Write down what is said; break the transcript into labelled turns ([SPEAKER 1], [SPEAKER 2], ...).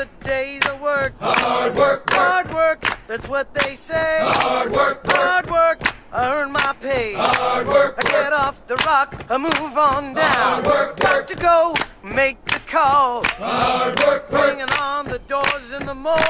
[SPEAKER 1] The days of work.
[SPEAKER 2] Hard work, work,
[SPEAKER 1] Hard work, that's what they say.
[SPEAKER 2] hard work, work,
[SPEAKER 1] Hard work, I earn my pay.
[SPEAKER 2] hard work,
[SPEAKER 1] I get off the rock, I move on down.
[SPEAKER 2] Hard work,
[SPEAKER 1] Got to go, make the call.
[SPEAKER 2] Hard work, work.
[SPEAKER 1] Bringing on the doors in the morning.